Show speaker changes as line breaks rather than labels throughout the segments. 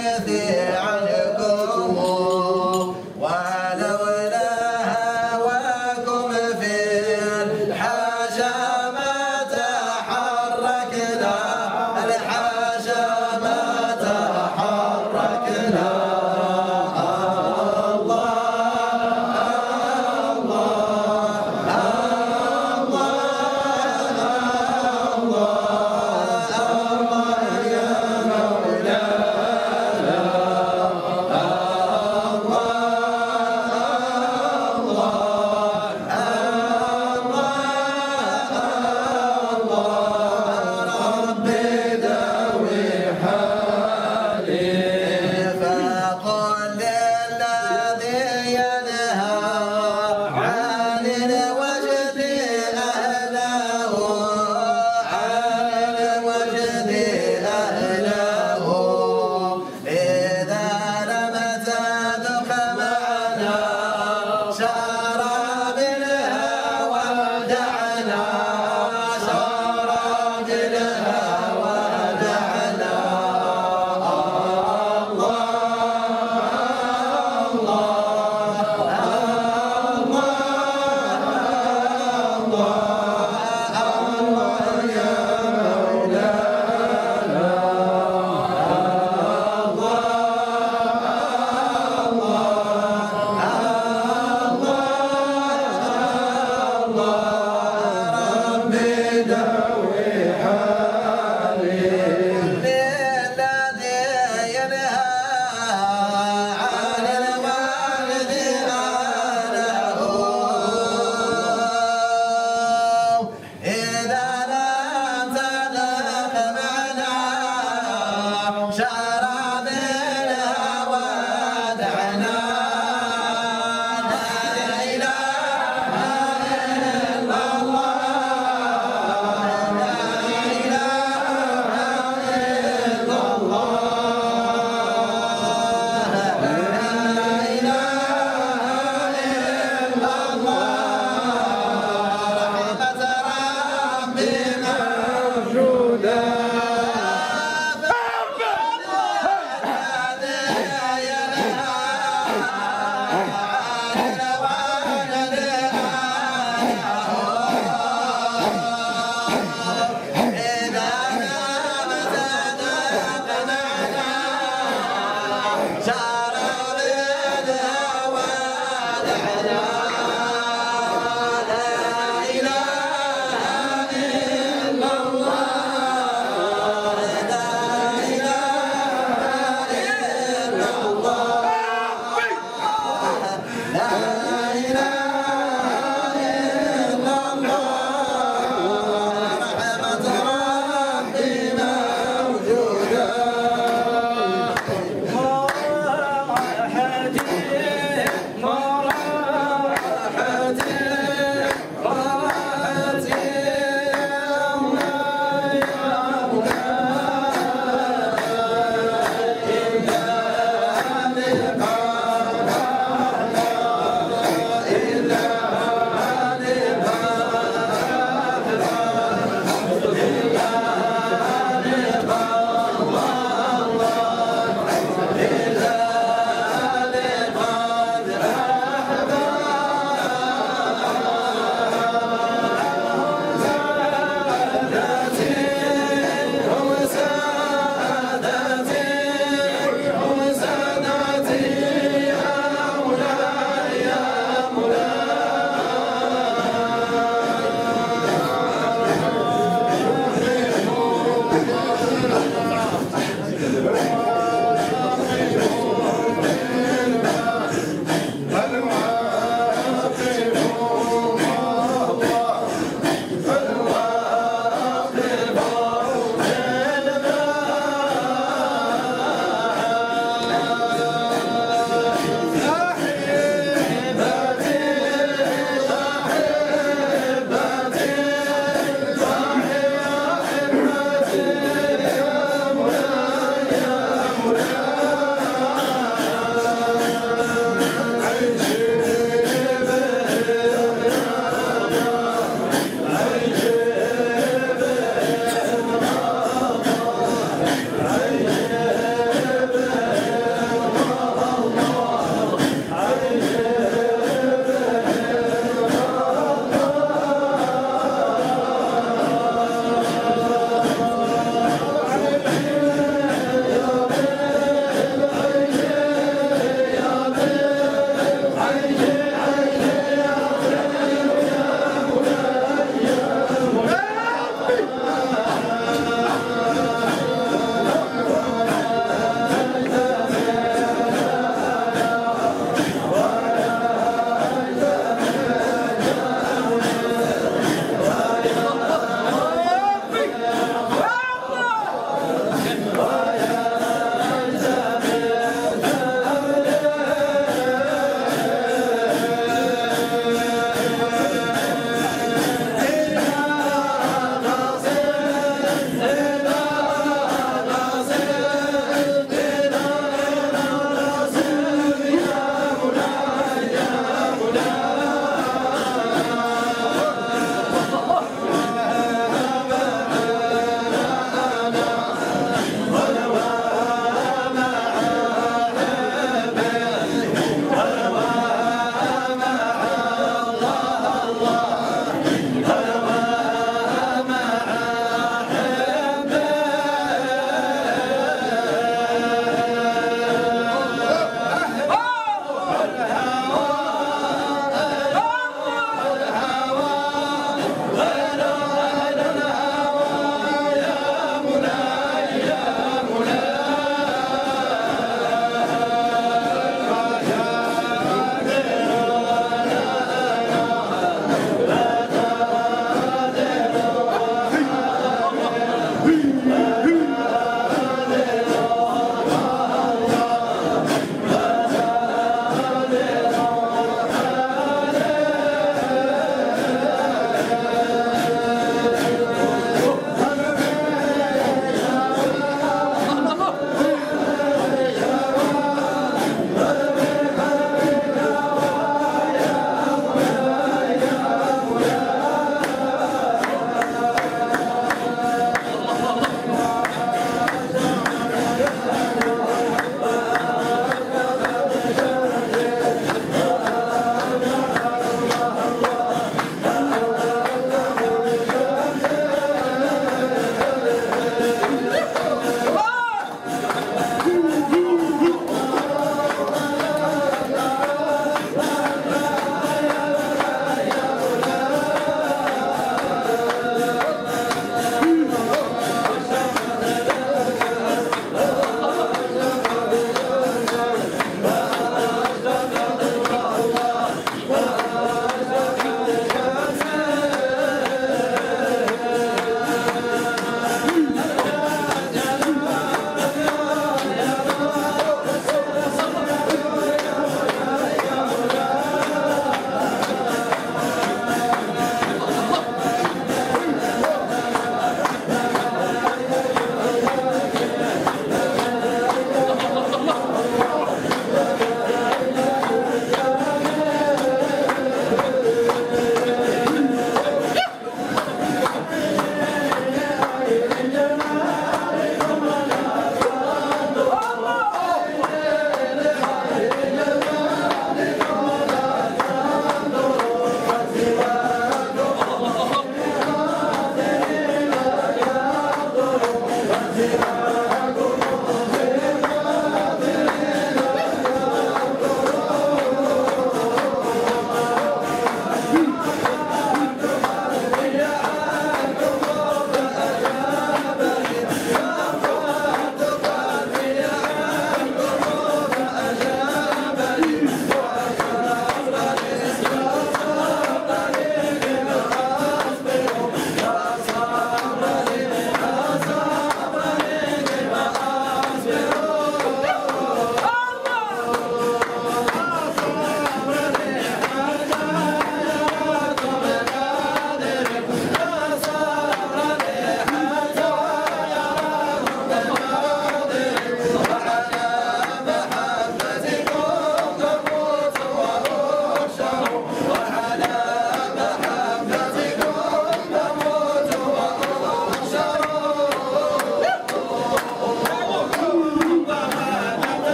there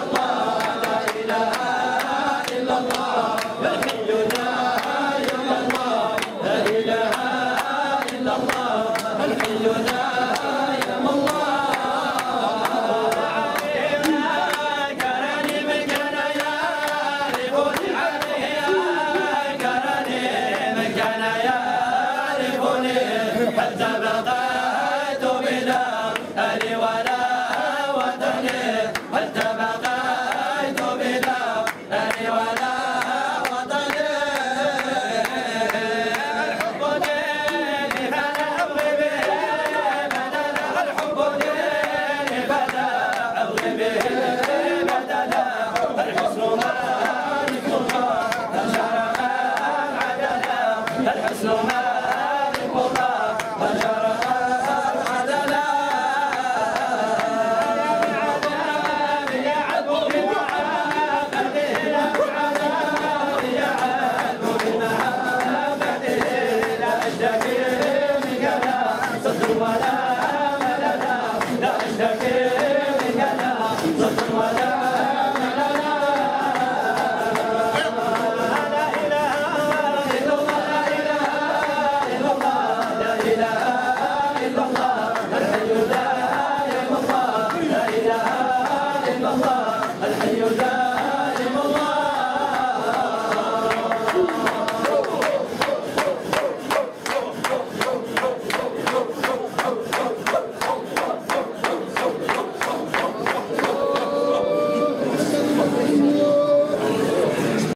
Allah.